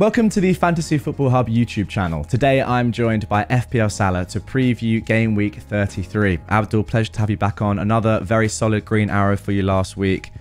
Welcome to the Fantasy Football Hub YouTube channel. Today I'm joined by FPL Salah to preview game week 33. Abdul, pleasure to have you back on. Another very solid green arrow for you last week.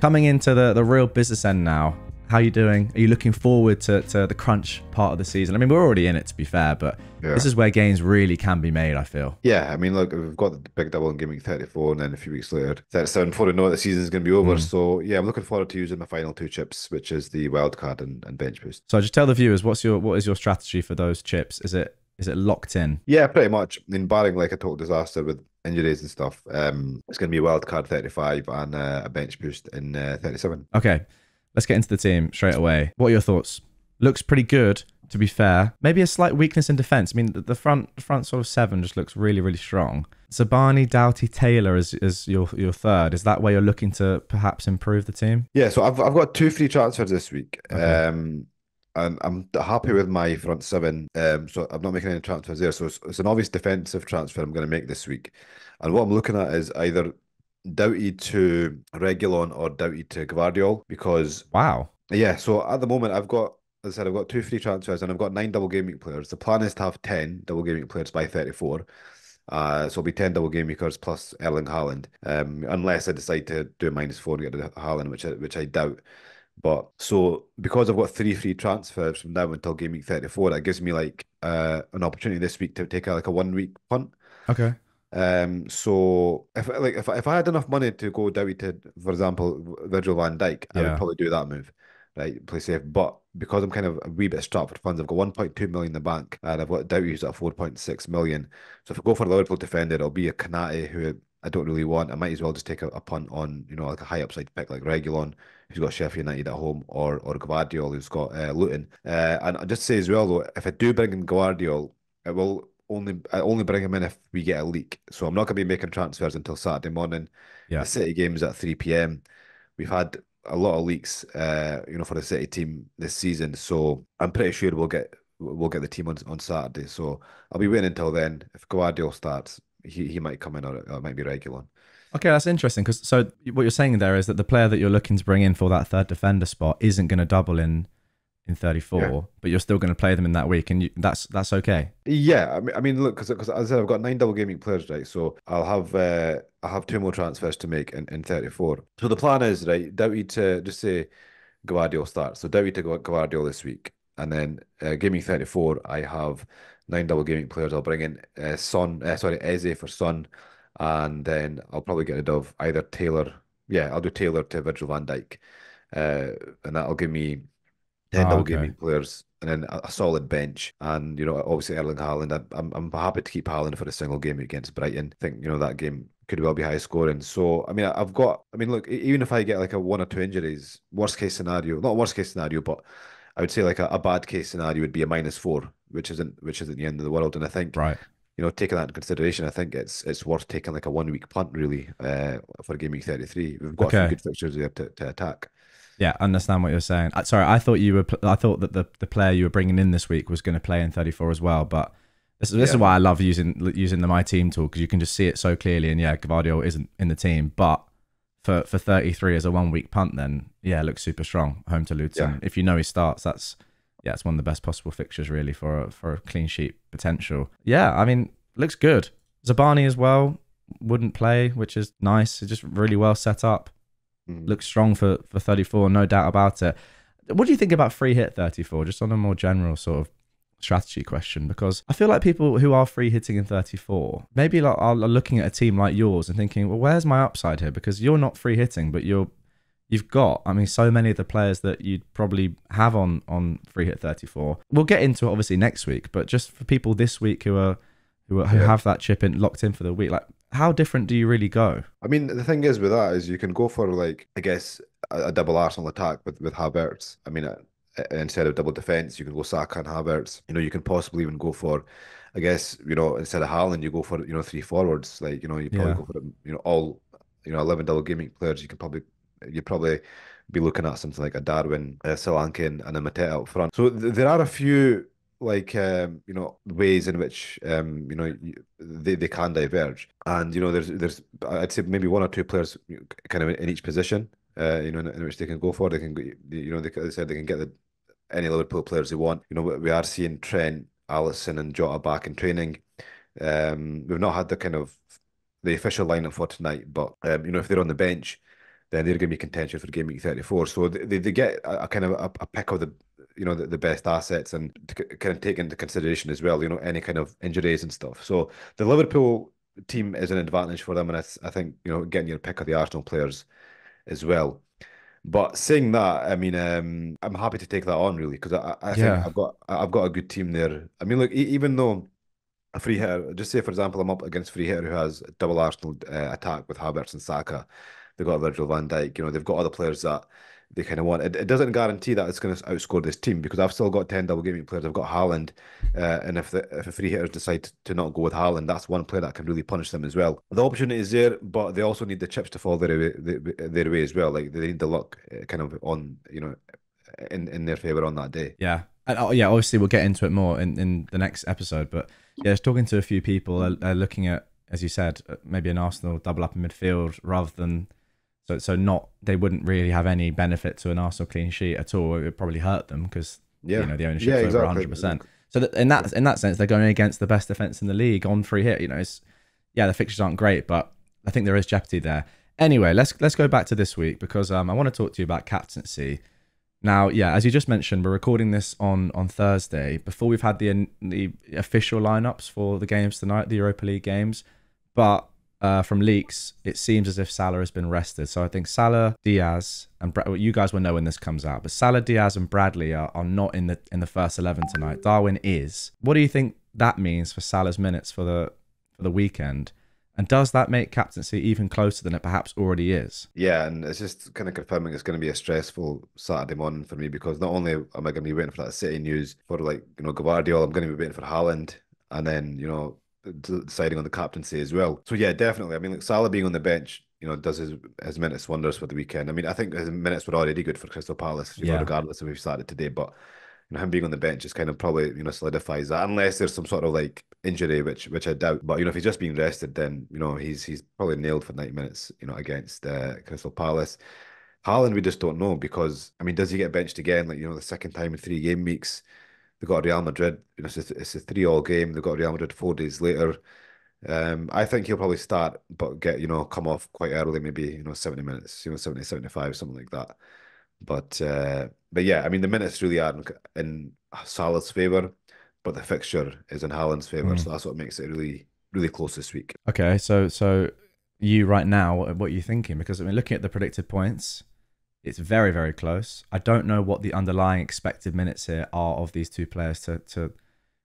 Coming into the, the real business end now. How are you doing? Are you looking forward to, to the crunch part of the season? I mean, we're already in it to be fair, but yeah. this is where games really can be made, I feel. Yeah, I mean, look, we've got the big double in week 34 and then a few weeks later 37 before we know the season's going to be over. Mm. So, yeah, I'm looking forward to using my final two chips, which is the wild card and, and bench boost. So, just tell the viewers what's your what is your strategy for those chips? Is it is it locked in? Yeah, pretty much. I mean, barring like a total disaster with injuries and stuff, um, it's going to be a wild card 35 and uh, a bench boost in uh, 37. Okay. Let's get into the team straight away. What are your thoughts? Looks pretty good, to be fair. Maybe a slight weakness in defense. I mean, the, front front sort of seven just looks really, really strong. Zabarnyi, Doughty, Taylor is, is your your third. Is that where you're looking to perhaps improve the team? Yeah, so I've, I've got two free transfers this week. Okay. Um, and I'm happy with my front seven. Um, so I'm not making any transfers there. So it's, it's an obvious defensive transfer I'm going to make this week. And what I'm looking at is either Doughty to Reguilon or Doughty to Gvardiol because wow, yeah. So at the moment, I've got as I said, I've got two free transfers and I've got nine double game week players. The plan is to have ten double game week players by thirty four. Uh, so it'll be 10 double game weekers plus Erling Haaland, um, unless I decide to do a minus four and get rid of Haaland, which I, which I doubt. But so because I've got three free transfers from now until game week 34, that gives me like uh, an opportunity this week to take a, like a one week punt. Okay. Um, so if like if if I had enough money to go Doughty to, for example, Virgil Van Dijk, I would probably do that move, right? Play safe. But because I'm kind of a wee bit strapped for funds, I've got 1.2 million in the bank, and I've got who's at 4.6 million. So if I go for a Liverpool defender, it'll be a Konate who I don't really want. I might as well just take a, a punt on, you know, like a high upside pick like Reguilon, who's got Sheffield United at home, or or Gvardiol, who's got uh, Luton. Uh, and I just say as well though, if I do bring in Gvardiol, it will only I only bring him in if we get a leak. So I'm not going to be making transfers until Saturday morning. Yeah. The City game is at 3 p.m. We've had a lot of leaks, uh, you know, for the City team this season. So I'm pretty sure we'll get we'll get the team on, on Saturday. So I'll be waiting until then. If Gvardiol starts, he, he might come in or it might be Reguilon. Okay, that's interesting because so what you're saying there is that the player that you're looking to bring in for that third defender spot isn't going to double in in 34, yeah. but you're still going to play them in that week, and you, that's that's okay. Yeah, I mean, I mean, look, because as I said, I've got nine double gaming players, right? So I'll have uh, I'll have two more transfers to make in, in 34. So the plan is right, Doughty to just say Gvardiol starts. So Doughty to Gvardiol this week, and then uh, gaming 34, I have nine double gaming players. I'll bring in uh, Son, uh, sorry, Eze for Son, and then I'll probably get rid of either Taylor. Yeah, I'll do Taylor to Virgil Van Dijk, uh, and that'll give me 10 oh, double okay. gaming players and then a, solid bench. And, you know, obviously Erling Haaland, I, I'm, I'm happy to keep Haaland for a single game against Brighton. I think, you know, that game could well be high scoring. So, I mean, I've got, I mean, look, even if I get like a one or two injuries, worst case scenario, not worst case scenario, but I would say like a, a bad case scenario would be a minus four, which isn't, which isn't the end of the world. And I think, right. You know, taking that into consideration, I think it's it's worth taking like a one week punt really uh, for game week thirty three. We've got okay. few good fixtures there to, to attack. Yeah, understand what you're saying. Uh, sorry, I thought you were. I thought that the, the player you were bringing in this week was going to play in 34 as well. But this, this yeah. is why I love using using the my team tool because you can just see it so clearly. And yeah, Gvardiol isn't in the team, but for for 33 as a one week punt, then yeah, looks super strong. Home to Luton. Yeah. If you know he starts, that's yeah, it's one of the best possible fixtures really for a, for a clean sheet potential. Yeah, I mean, looks good. Zabarnyi as well wouldn't play, which is nice. It's just really well set up. Mm. Looks strong for, for 34, no doubt about it. What do you think about free hit 34? Just on a more general sort of strategy question because I feel like people who are free hitting in 34 maybe like are looking at a team like yours and thinking, well, where's my upside here? Because you're not free hitting, but you're you've got. I mean, so many of the players that you'd probably have on on free hit 34. We'll get into it obviously next week, but just for people this week who are who, are, who yeah. have that chip in locked in for the week, like how different do you really go? I mean, the thing is with that is you can go for like I guess a, a double Arsenal attack with with Havertz. I mean, uh, instead of double defense, you can go Saka and Havertz. You know, you can possibly even go for, I guess, you know, instead of Haaland, you go for you know three forwards. Like you know, you probably yeah. go for you know all you know eleven double gaming players. You can probably you probably be looking at something like a Darwin, a Solanke, and a Mateta up front. So th- there are a few like um, you know ways in which um, you know they, they can diverge and you know there's there's I'd say maybe one or two players kind of in each position uh, you know in, in, which they can go for they can you know they, they said they can get the any Liverpool players they want. You know, we are seeing Trent, Alisson, and Jota back in training. Um, we've not had the kind of the official lineup for tonight, but um, you know, if they're on the bench, then they're going to be contention for game week 34. So they, they get a, a kind of a, a, pick of the you know the, the best assets and to kind of take into consideration as well, you know, any kind of injuries and stuff. So the Liverpool team is an advantage for them, and I, I think you know getting your pick of the Arsenal players as well. But saying that, I mean, um, I'm happy to take that on really because I, I yeah. think I've got I've got a good team there. I mean, look, even though a free hitter, just say for example, I'm up against free hitter who has a double Arsenal uh, attack with Havertz and Saka. They've got Virgil van Dijk. You know, they've got other players that they kind of want. It, it doesn't guarantee that it's going to outscore this team because I've still got 10 double gaming players. I've got Haaland. Uh, and if the if a free hitters decide to not go with Haaland, that's one player that can really punish them as well. The opportunity is there, but they also need the chips to fall their way, their way as well. Like they need the luck uh, kind of on, you know, in, in their favour on that day. Yeah. And, oh, yeah, obviously we'll get into it more in, in the next episode. But yeah, just talking to a few people, uh looking at, as you said, uh, maybe an Arsenal double up in midfield rather than so so not they wouldn't really have any benefit to an Arsenal clean sheet at all. It would probably hurt them because yeah. you know the ownership yeah, over hundred percent. So that in that in that sense, they're going against the best defense in the league on free hit. You know, it's yeah, the fixtures aren't great, but I think there is jeopardy there. Anyway, let's let's go back to this week because um, I want to talk to you about captaincy. Now, yeah, as you just mentioned, we're recording this on on Thursday before we've had the the official lineups for the games tonight, the Europa League games. But uh, from leaks, it seems as if Salah has been rested. So I think Salah, Diaz, and Bra- well, you guys will know when this comes out. But Salah, Diaz, and Bradley are, are not in the in the first eleven tonight. Darwin is. What do you think that means for Salah's minutes for the for the weekend? And does that make captaincy even closer than it perhaps already is? Yeah, and it's just kind of confirming it's going to be a stressful Saturday morning for me because not only am I going to be waiting for that City news for like you know Gvardiol, I'm going to be waiting for Haaland, and then you know deciding on the captaincy as well. So yeah, definitely. I mean, like Salah being on the bench, you know, does his his minutes wonders for the weekend. I mean, I think his minutes were already good for Crystal Palace, you yeah. know, regardless of if he started today. But you know, him being on the bench is kind of probably you know solidifies that, unless there's some sort of like injury, which which I doubt. But you know, if he's just being rested, then you know he's he's probably nailed for ninety minutes. You know, against uh, Crystal Palace. Haaland, we just don't know because I mean, does he get benched again? Like you know, the second time in three game weeks. They've got Real Madrid. You know, it's a, it's a three-all game. They've got Real Madrid four days later. Um, I think he'll probably start, but get you know come off quite early, maybe you know seventy minutes, you know 70, 75, something like that. But uh, but yeah, I mean the minutes really are in, in Salah's favour, but the fixture is in Haaland's favour, mm. so that's what makes it really really close this week. Okay, so so you right now, what, what are you thinking? Because I mean, looking at the predicted points, it's very, very close. I don't know what the underlying expected minutes here are of these two players to, to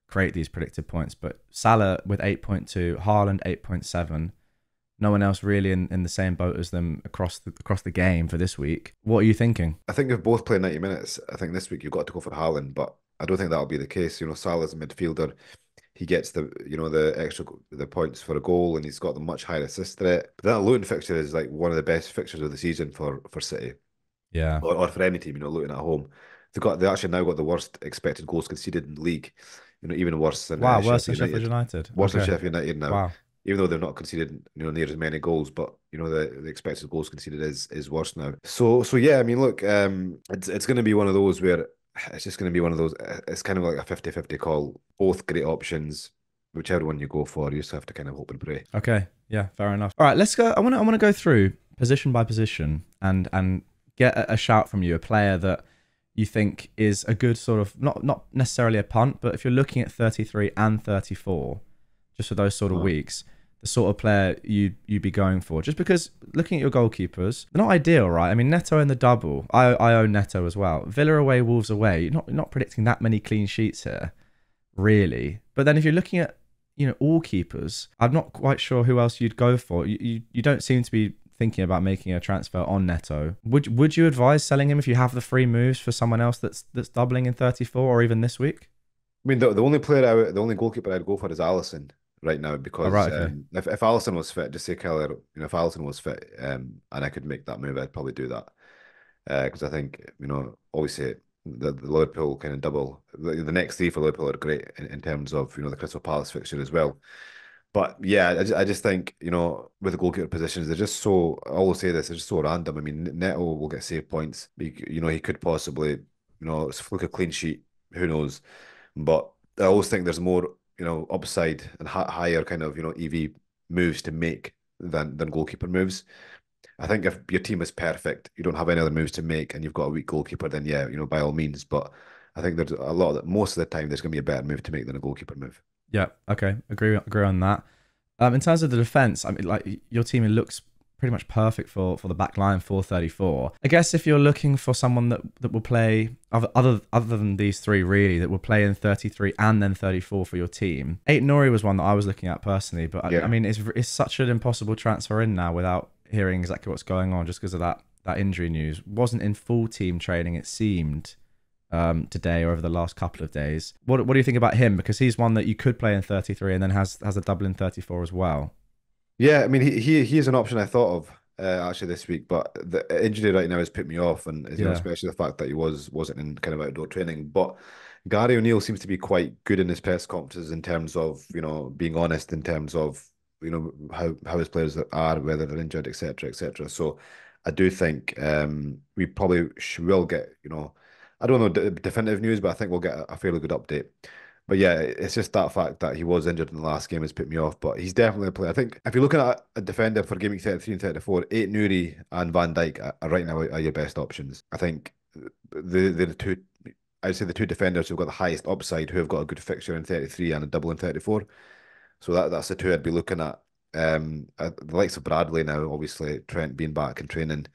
create these predicted points, but Salah with 8.2, Haaland 8.7. No one else really in, in the same boat as them across the across the game for this week. What are you thinking? I think if both play 90 minutes, I think this week you've got to go for Haaland, but I don't think that'll be the case. You know, Salah's a midfielder. He gets the you know the extra the points for a goal, and he's got the much higher assist threat. But that Luton fixture is like one of the best fixtures of the season for for City. Yeah. Or, or for any team, you know, looking at home. They got they actually now got the worst expected goals conceded in the league. You know, even worse than wow, uh, worse than Sheffield United. Worse okay. than Sheffield United now. Wow. Even though they've not conceded, you know, near as many goals, but you know the, the expected goals conceded is is worse now. So so yeah, I mean, look, um, it's it's going to be one of those where it's just going to be one of those. It's kind of like a 50-50 call. Both great options. Whichever one you go for, you just have to kind of hope and pray. Okay, yeah, fair enough. All right, let's go. I want to I want to go through position by position and and get a, a shout from you, a player that you think is a good sort of not not necessarily a punt, but if you're looking at 33 and 34, just for those sort of oh. weeks, the sort of player you you'd be going for. Just because looking at your goalkeepers, they're not ideal, right? I mean, Neto in the double, I I own Neto as well. Villa away, Wolves away. You're not you're not predicting that many clean sheets here, really. But then if you're looking at you know all keepers, I'm not quite sure who else you'd go for. You you, you don't seem to be thinking about making a transfer on Neto, would would you advise selling him if you have the free moves for someone else that's that's doubling in 34 or even this week? I mean, the, the only player, I would, the only goalkeeper I'd go for is Alisson right now because oh, right, okay. um, if if Alisson was fit, just say Kelleher, you know, if Alisson was fit, um, and I could make that move, I'd probably do that because uh, I think you know, obviously the, the Liverpool kind of double the, the next three for Liverpool are great in, in terms of you know the Crystal Palace fixture as well. But yeah, I just, I just think, you know, with the goalkeeper positions, they're just so, I always say this, they're just so random. I mean, Neto will get save points. You know, he could possibly You know, it's a clean sheet. Who knows? But I always think there's more, you know, upside and higher kind of you know EV moves to make than than goalkeeper moves. I think if your team is perfect, you don't have any other moves to make, and you've got a weak goalkeeper, then yeah, you know, by all means. But I think there's a lot of most of the time there's going to be a better move to make than a goalkeeper move. Yeah. Okay. Agree. Agree on that. Um, in terms of the defense, I mean, like your team, it looks pretty much perfect for for the back line 434. I guess if you're looking for someone that that will play other other other than these three really that will play in 33 and then 34 for your team. Aït-Nouri was one that I was looking at personally, but yeah. I, I, mean it's it's such an impossible transfer in now without hearing exactly what's going on just because of that that injury news. Wasn't in full team training it seemed um, today or over the last couple of days. What what do you think about him? Because he's one that you could play in 33 and then has has a double in 34 as well. Yeah, I mean he he, he is an option I thought of uh, actually this week, but the injury right now has put me off, and yeah. know, especially the fact that he was wasn't in kind of outdoor training. But Gary O'Neil seems to be quite good in his press conferences in terms of you know being honest in terms of you know how how his players are, whether they're injured, etc., etc. So I do think um, we probably will get you know I don't know definitive news, but I think we'll get a, a fairly good update. But yeah, it's just that fact that he was injured in the last game has put me off. But he's definitely a player. I think if you're looking at a defender for Game Week 33 and 34, Aït-Nouri and Van Dijk are, right now are your best options. I think the the two, I'd say the two defenders who've got the highest upside, who have got a good fixture in 33 and a double in 34. So that that's the two I'd be looking at. Um, uh, the likes of Bradley now, obviously Trent being back and training,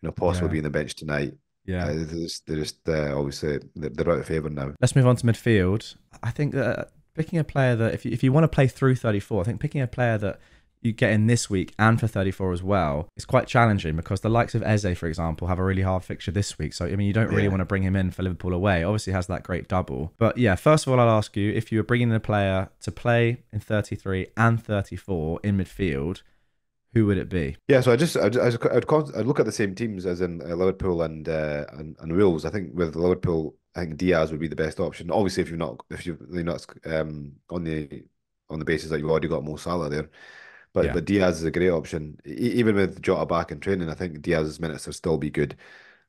you know, possibly yeah. being the bench tonight. Yeah, uh, they're just, they're just uh, obviously they're, they're out of favour now. Let's move on to midfield. I think that picking a player that if you, if you want to play through 34, I think picking a player that you get in this week and for 34 as well is quite challenging because the likes of Eze, for example, have a really hard fixture this week. So, I mean, you don't really yeah. want to bring him in for Liverpool away. Obviously, has that great double. But yeah, first of all, I'll ask you if you were bringing in a player to play in 33 and 34 in midfield, who would it be? Yeah, so I just I'd, I'd, I'd, I'd look at the same teams as in uh, Liverpool and, uh, and and Wolves. I think with Liverpool, I think Diaz would be the best option. Obviously, if you're not if you're not um, on the on the basis that you've already got Mo Salah there, but yeah. but Diaz is a great option. E- even with Jota back in training, I think Diaz's minutes will still be good.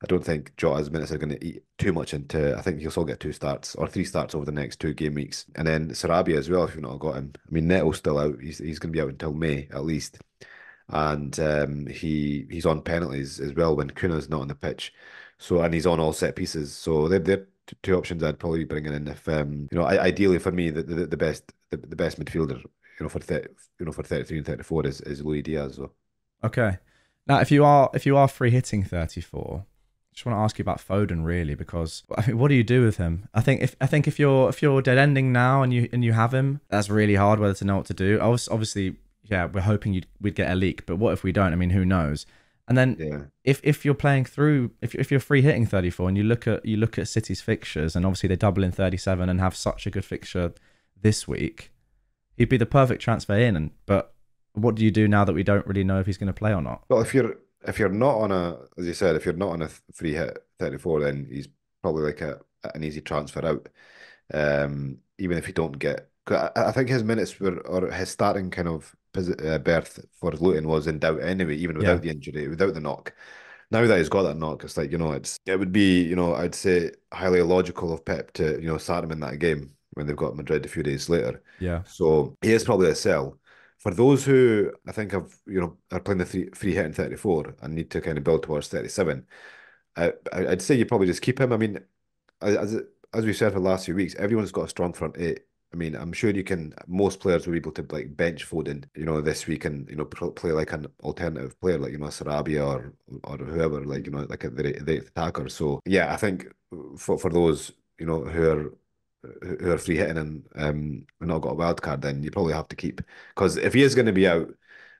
I don't think Jota's minutes are going to eat too much into. I think he'll still get two starts or three starts over the next two game weeks, and then Sarabia as well. If you've not got him, I mean Neto's still out. He's he's going to be out until May at least and um, he he's on penalties as well when Cunha's not on the pitch. So and he's on all set pieces. So they're, they're two options I'd probably be bringing in if um, you know ideally for me the, the, the best the, the best midfielder you know for 30, you know for 33 and 34 is, is Luis Diaz. So. Okay. Now if you are if you are free hitting 34 I just want to ask you about Foden really because I mean, what do you do with him? I think if I think if you're if you're dead ending now and you and you have him, that's really hard whether to know what to do. I was obviously yeah, we're hoping you'd, we'd get a leak, but what if we don't? I mean, who knows? And then yeah. if if you're playing through, if if you're free hitting 34 and you look at you look at City's fixtures, and obviously they double in 37 and have such a good fixture this week, he'd be the perfect transfer in. And but what do you do now that we don't really know if he's going to play or not? Well, if you're if you're not on a, as you said, if you're not on a free hit 34, then he's probably like a an easy transfer out. Um, even if you don't get, I, think his minutes were or his starting kind of Uh, berth for Luton was in doubt anyway, even without yeah. the injury, without the knock. Now that he's got that knock, it's like you know, it's it would be you know, I'd say highly illogical of Pep to you know start him in that game when they've got Madrid a few days later. Yeah. So he is probably a sell. For those who I think have you know are playing the three, free hit in 34 and need to kind of build towards 37, I, I'd say you probably just keep him. I mean, as as we said for the last few weeks, everyone's got a strong front eight. I mean, I'm sure you can. Most players will be able to like bench Foden, you know, this week and you know play like an alternative player, like you know Sarabia or or whoever, like you know, like a, the the attacker. So yeah, I think for for those you know who are who are free hitting and um not got a wild card, then you probably have to keep because if he is going to be out,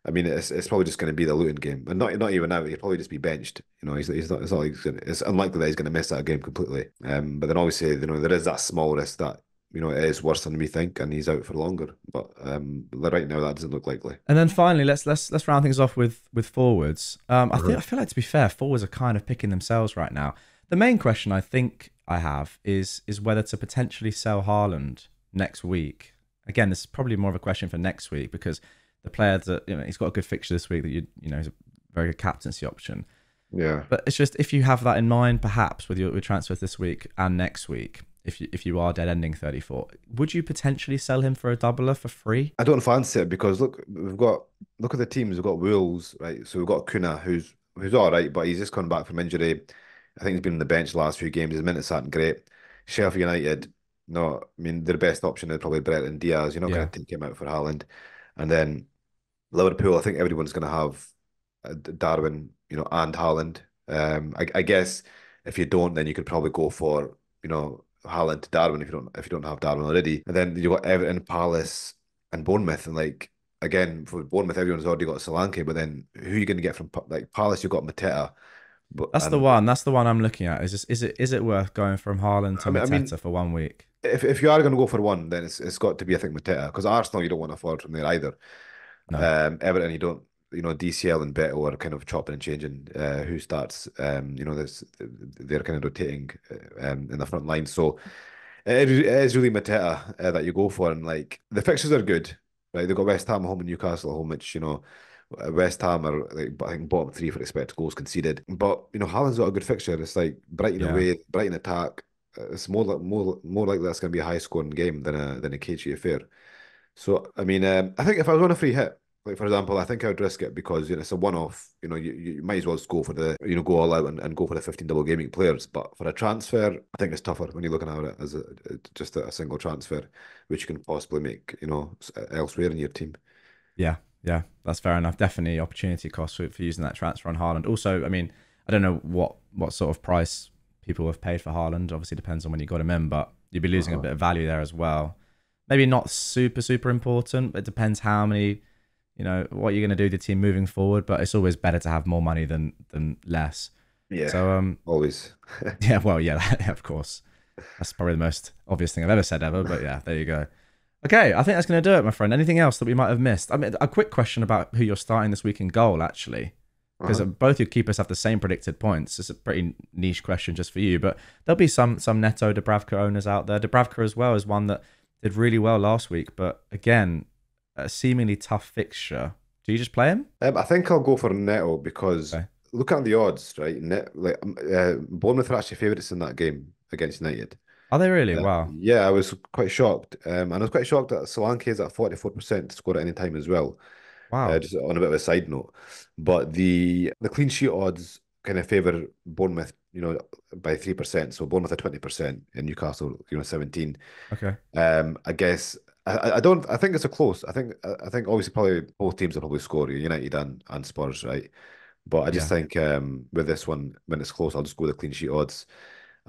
I mean, it's, it's probably just going to be the Luton game, and not not even out. He'll probably just be benched. You know, he's, he's not. It's not he's gonna, It's unlikely that he's going to miss that game completely. Um, but then obviously, you know, there is that small risk that you know, it is worse than we think, and he's out for longer. But um, right now, that doesn't look likely. And then finally, let's let's let's round things off with with forwards. Um, I think I feel like to be fair, forwards are kind of picking themselves right now. The main question I think I have is is whether to potentially sell Haaland next week. Again, this is probably more of a question for next week because the player that you know he's got a good fixture this week that you you know is a very good captaincy option. Yeah. But it's just if you have that in mind, perhaps with your, your transfers this week and next week, if you if you are dead ending 34, would you potentially sell him for a doubler for free? I don't fancy it because look, we've got look at the teams. We've got Wolves, right? So we've got Cunha, who's who's all right, but he's just come back from injury. I think he's been on the bench the last few games. His minutes aren't great. Sheffield United, no, I mean their best option is probably Brereton Diaz. You're not Yeah. going to take him out for Haaland, and then Liverpool. I think everyone's going to have uh, Darwin, you know, and Haaland. Um, I, I guess if you don't, then you could probably go for you know Haaland to Darwin if you don't if you don't have Darwin already. And then you got Everton, Palace, and Bournemouth, and like again for Bournemouth, everyone's already got Solanke, but then who are you going to get from like Palace? You've got Mateta. But That's the one. That's the one I'm looking at. Is this, is it is it worth going from Haaland to I mean- I mean- for one week? if if you are going to go for one, then it's it's got to be I think Mateta because Arsenal you don't want to forward from there either. No. Um, Everton you don't. You know, DCL and Beto are kind of chopping and changing uh, who starts. Um, you know, this they're kind of rotating uh, um, in the front line. So it is, really Mateta uh, that you go for, and like the fixtures are good. Right, they've got West Ham home and Newcastle home, which you know. West Ham are like I think bottom three for expected goals conceded, but you know Haaland's got a good fixture. It's like Brighton Yeah. away, Brighton attack. It's more like more more likely that's going to be a high scoring game than a than a cagey affair. So I mean, um, I think if I was on a free hit, like for example, I think I would risk it because you know it's a one off. You know, you, you might as well just go for the you know go all out and, and go for the fifteen double gaming players. But for a transfer, I think it's tougher when you're looking at it as a, just a, single transfer, which you can possibly make you know elsewhere in your team. Yeah, yeah, that's fair enough. Definitely opportunity cost for, for using that transfer on Haaland. Also, I mean, I don't know what what sort of price people have paid for Haaland. Obviously, depends on when you got him in, but you'd be losing a Uh-huh. bit of value there as well. Maybe not super super important, but it depends how many, you know, what you're going to do with the team moving forward. But it's always better to have more money than than less. Yeah, So um, always. yeah, well, yeah, of course. That's probably the most obvious thing I've ever said ever, but yeah, there you go. Okay, I think that's going to do it, my friend. Anything else that we might have missed? I mean, a quick question about who you're starting this week in goal, actually, because Uh-huh. both your keepers have the same predicted points. It's a pretty niche question just for you, but there'll be some some Neto Dubravka owners out there. Dubravka as well is one that did really well last week, but again, a seemingly tough fixture. Do you just play him? Um, I think I'll go for Neto because Okay. look at the odds, right? Net, like um, uh, Bournemouth are actually favourites in that game against United. Are they really? Uh, wow. Yeah, I was quite shocked. Um, and I was quite shocked that Solanke is at 44% to score at any time as well. Wow. Uh, just on a bit of a side note. But the the clean sheet odds kind of favour Bournemouth, you know, by 3%. So Bournemouth are 20% and Newcastle, you know, 17. okay. Um, I guess I, I- don't I think it's a close. I think I think obviously probably both teams will probably score, United and, and Spurs, right? But I just Yeah. think um with this one, when it's close, I'll just go with the clean sheet odds.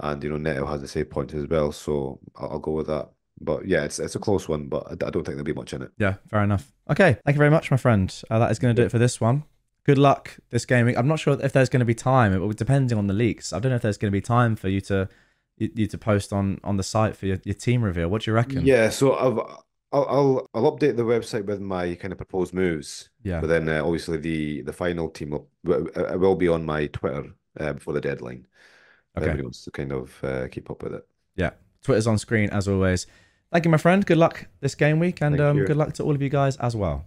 And you know, Neto has the same points as well, so I'll, I'll go with that. But yeah, it's it's a close one, but I, I don't think there'll be much in it. Yeah, fair enough. Okay, thank you very much, my friend. Uh, that is going to do it for this one. Good luck this game. I'm not sure if there's going to be time, it will- depending on the leaks. I don't know if there's going to be time for you to you, you to post on on the site for your, your team reveal. What do you reckon? Yeah, so I've I'll, I'll I'll update the website with my kind of proposed moves, yeah, but then uh, obviously the the final team will will- be on my Twitter uh, before the deadline. If Okay. Everybody wants to kind of uh, keep up with it. yeah. Twitter's on screen as always. Thank you, my friend. Good luck this game week, and um, good luck to all of you guys as well.